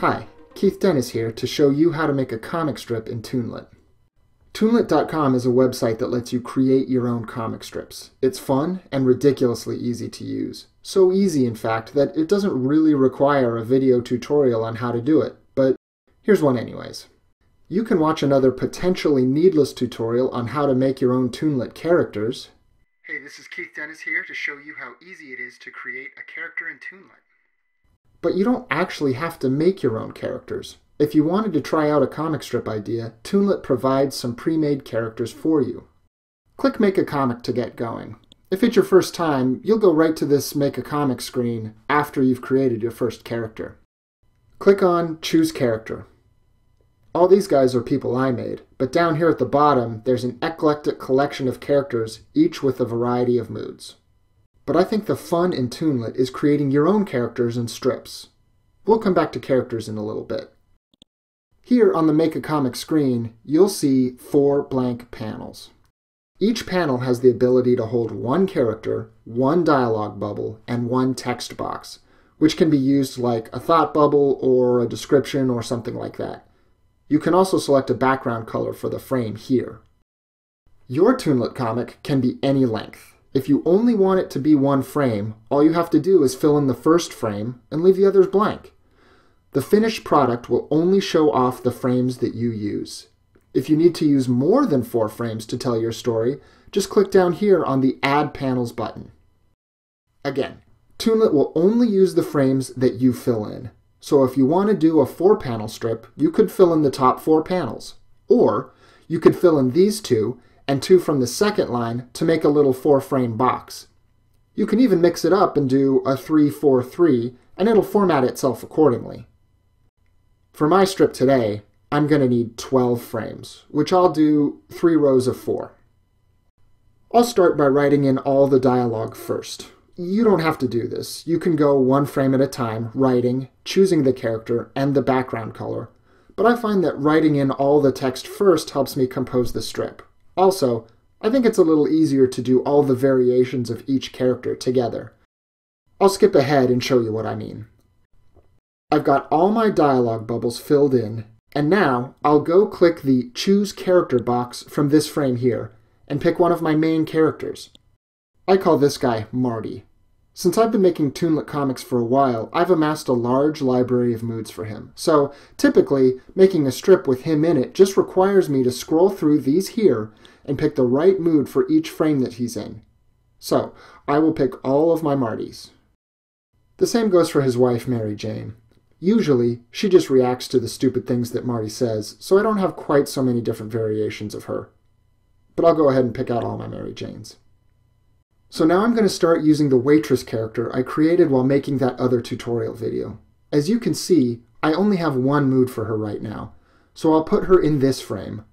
Hi, Keith Dennis here to show you how to make a comic strip in Toonlet. Toonlet.com is a website that lets you create your own comic strips. It's fun and ridiculously easy to use. So easy, in fact, that it doesn't really require a video tutorial on how to do it, but here's one anyways. You can watch another potentially needless tutorial on how to make your own Toonlet characters. Hey, this is Keith Dennis here to show you how easy it is to create a character in Toonlet. But you don't actually have to make your own characters. If you wanted to try out a comic strip idea, Toonlet provides some pre-made characters for you. Click Make a Comic to get going. If it's your first time, you'll go right to this Make a Comic screen after you've created your first character. Click on Choose Character. All these guys are people I made, but down here at the bottom, there's an eclectic collection of characters, each with a variety of moods. But I think the fun in Toonlet is creating your own characters and strips. We'll come back to characters in a little bit. Here on the Make a Comic screen, you'll see four blank panels. Each panel has the ability to hold one character, one dialog bubble, and one text box, which can be used like a thought bubble or a description or something like that. You can also select a background color for the frame here. Your Toonlet comic can be any length. If you only want it to be one frame, all you have to do is fill in the first frame and leave the others blank. The finished product will only show off the frames that you use. If you need to use more than four frames to tell your story, just click down here on the Add Panels button. Again, Toonlet will only use the frames that you fill in. So if you want to do a four panel strip, you could fill in the top four panels. Or you could fill in these two and two from the second line to make a little four frame box. You can even mix it up and do a 3-4-3 and it'll format itself accordingly. For my strip today, I'm going to need 12 frames, which I'll do three rows of four. I'll start by writing in all the dialogue first. You don't have to do this. You can go one frame at a time, writing, choosing the character, and the background color. But I find that writing in all the text first helps me compose the strip. Also, I think it's a little easier to do all the variations of each character together. I'll skip ahead and show you what I mean. I've got all my dialogue bubbles filled in, and now I'll go click the Choose Character box from this frame here, and pick one of my main characters. I call this guy Marty. Since I've been making Toonlet comics for a while, I've amassed a large library of moods for him. So, typically, making a strip with him in it just requires me to scroll through these here and pick the right mood for each frame that he's in. So, I will pick all of my Martys. The same goes for his wife, Mary Jane. Usually, she just reacts to the stupid things that Marty says, so I don't have quite so many different variations of her. But I'll go ahead and pick out all my Mary Janes. So now I'm going to start using the waitress character I created while making that other tutorial video. As you can see, I only have one mood for her right now, so I'll put her in this frame.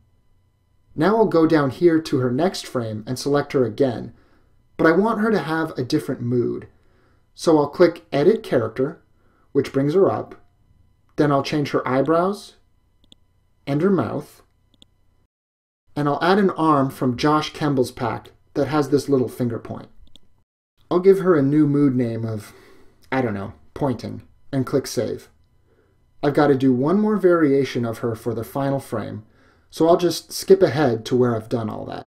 Now I'll go down here to her next frame and select her again, but I want her to have a different mood. So I'll click Edit Character, which brings her up. Then I'll change her eyebrows and her mouth. And I'll add an arm from Josh Kemble's pack that has this little finger point. I'll give her a new mood name of, I don't know, pointing, and click Save. I've got to do one more variation of her for the final frame, so I'll just skip ahead to where I've done all that.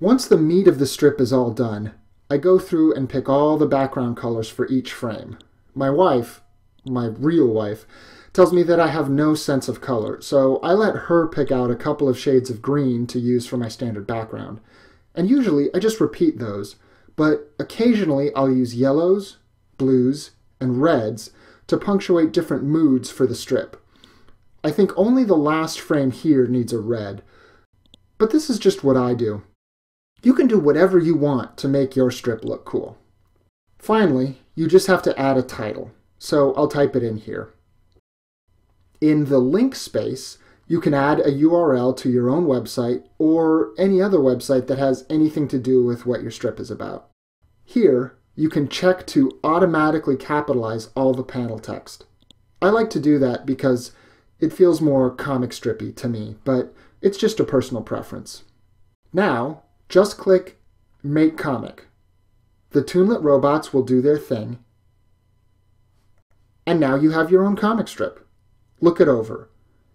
Once the meat of the strip is all done, I go through and pick all the background colors for each frame. My wife, my real wife, tells me that I have no sense of color, so I let her pick out a couple of shades of green to use for my standard background and usually I just repeat those, but occasionally I'll use yellows, blues, and reds to punctuate different moods for the strip. I think only the last frame here needs a red, but this is just what I do. You can do whatever you want to make your strip look cool. Finally, you just have to add a title, so I'll type it in here. In the link space, you can add a URL to your own website or any other website that has anything to do with what your strip is about. Here, you can check to automatically capitalize all the panel text. I like to do that because it feels more comic strippy to me, but it's just a personal preference. Now, just click Make Comic. The Toonlet robots will do their thing, And now you have your own comic strip. Look it over.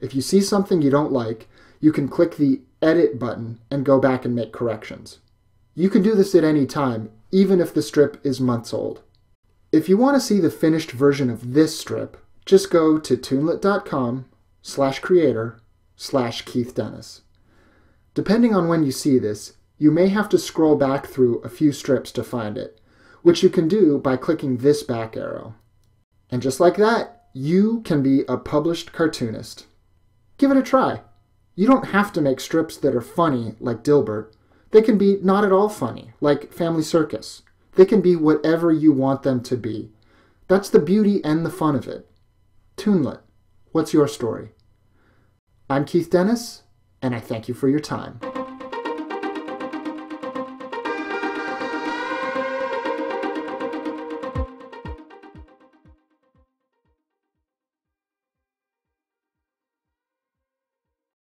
If you see something you don't like, you can click the Edit button and go back and make corrections. You can do this at any time, even if the strip is months old. If you want to see the finished version of this strip, just go to toonlet.com slash creator slash Keith Dennis. Depending on when you see this, you may have to scroll back through a few strips to find it, which you can do by clicking this back arrow. And just like that, you can be a published cartoonist. Give it a try. You don't have to make strips that are funny like Dilbert. They can be not at all funny, like Family Circus. They can be whatever you want them to be. That's the beauty and the fun of it. Toonlet, what's your story? I'm Keith Dennis, and I thank you for your time.